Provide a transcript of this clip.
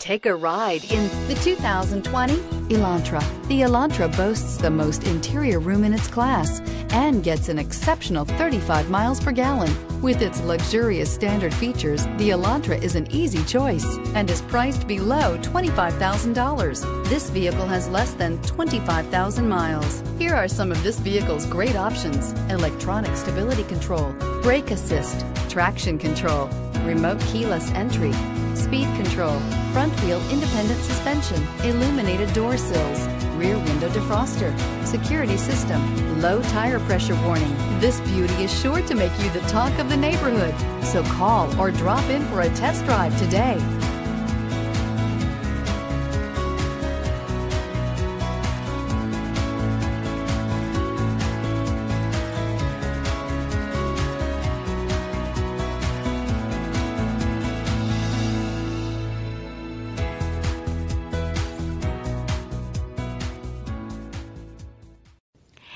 Take a ride in the 2020 Elantra. The Elantra boasts the most interior room in its class and gets an exceptional 35 miles per gallon. With its luxurious standard features, the Elantra is an easy choice and is priced below $25,000. This vehicle has less than 25,000 miles. Here are some of this vehicle's great options. Electronic stability control, brake assist, traction control, remote keyless entry, speed control, front wheel independent suspension, illuminated door sills, rear window defroster, security system, low tire pressure warning. This beauty is sure to make you the talk of the neighborhood. So call or drop in for a test drive today.